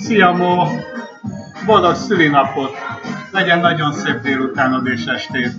Szia Mo! Boldog szülinapot! Legyen nagyon szép délutánod és estét!